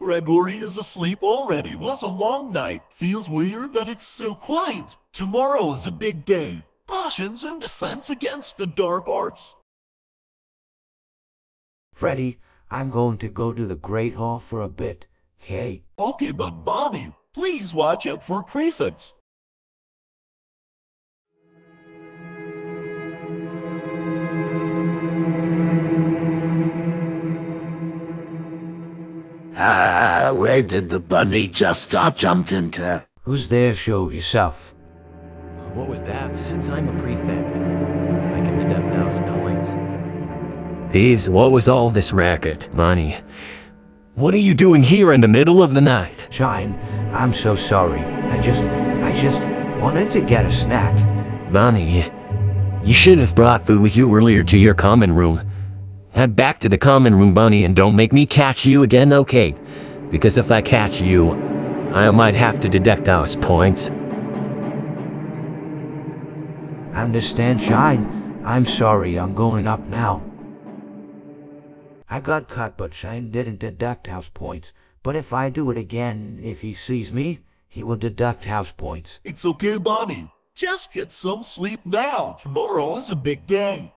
Gregory is asleep already. Was a long night. Feels weird that it's so quiet. Tomorrow is a big day. Potions in defense against the dark arts. Freddy, I'm going to go to the Great Hall for a bit. Hey, Okay, but Bonnie, please watch out for prefects. Ah, where did the bunny just stop jumped into? who's there? Show yourself. What was that? Since I'm a prefect, I can deduct those points. Thieves, what was all this racket? Bunny, what are you doing here in the middle of the night? Shine, I'm so sorry. I just, I just wanted to get a snack. Bunny, you should have brought food with you earlier to your common room. Head back to the common room, Bonnie, and don't make me catch you again, okay? Because if I catch you, I might have to deduct those points. Understand, Shine? I'm sorry, I'm going up now. I got cut, but Shine didn't deduct house points. But if I do it again, if he sees me, he will deduct house points. It's okay, Bonnie. Just get some sleep now. Tomorrow is a big day.